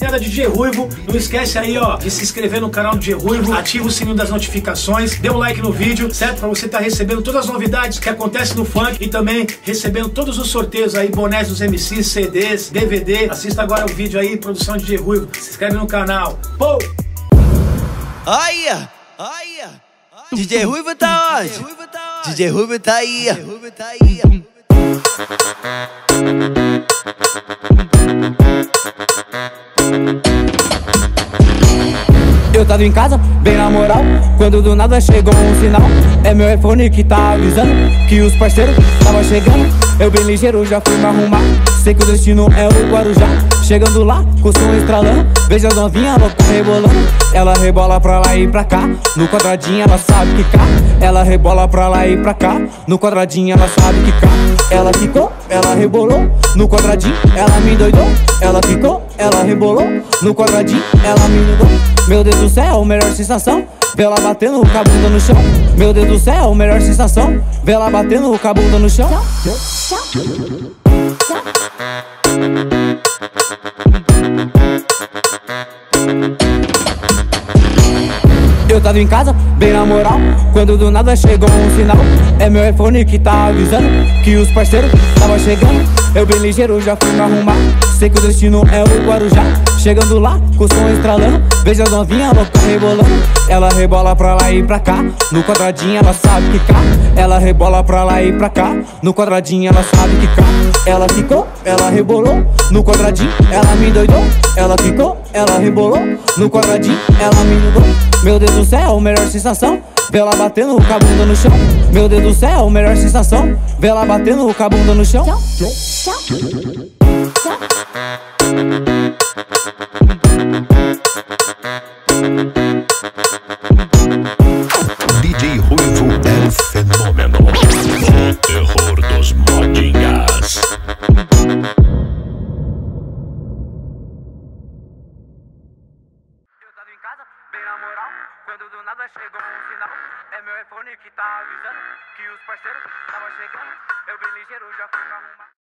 Rapaziada DJ Ruivo, não esquece aí, ó, de se inscrever no canal do DJ Ruivo, ativa o sininho das notificações, dê um like no vídeo, certo? Pra você estar tá recebendo todas as novidades que acontecem no funk e também recebendo todos os sorteios aí, bonés dos MCs, CDs, DVD. Assista agora o vídeo aí, produção DJ Ruivo. Se inscreve no canal. Pô! Aí, aí, DJ Ruivo tá onde? DJ Ruivo tá aí. DJ Ruivo tá aí. Eu tava em casa, bem na moral Quando do nada chegou um sinal. É meu iPhone que tá avisando Que os parceiros tava chegando. Eu bem ligeiro já fui me arrumar. Sei que o destino é o Guarujá. Chegando lá, com o som estralando Veja a novinha louca rebolando. Ela rebola pra lá e pra cá No quadradinho ela sabe que cá. Ela rebola pra lá e pra cá No quadradinho ela sabe que cá. Ela ficou, ela rebolou No quadradinho ela me doidou. Ela ficou, ela rebolou No quadradinho ela me doidou Meu Deus do céu, melhor sensação. Vê ela batendo com a bunda no chão. Meu Deus do céu, melhor sensação. Vê ela batendo com a bunda no chão. Eu tava em casa, bem na moral Quando do nada chegou um sinal. É meu iPhone que tá avisando Que os parceiros tava chegando. Eu bem ligeiro já fui me arrumar. Sei que o destino é o Guarujá Chegando lá, com o som estralando Veja as novinhas louca rebolando. Ela rebola pra lá e pra cá No quadradinho ela sabe que cá. Ela rebola pra lá e pra cá No quadradinho ela sabe que cá. Ela ficou, ela rebolou No quadradinho ela me doidou. Ela ficou, ela rebolou No quadradinho ela me doidou. Meu Deus do céu, melhor sensação Vê ela batendo com a bunda no chão. Meu Deus do céu, melhor sensação Vê ela batendo com a bunda no chão bem na moral. Quando do nada chegou um sinal É meu iPhone que tá avisando Que os parceiros tava chegando. Eu bem ligeiro já fui arrumar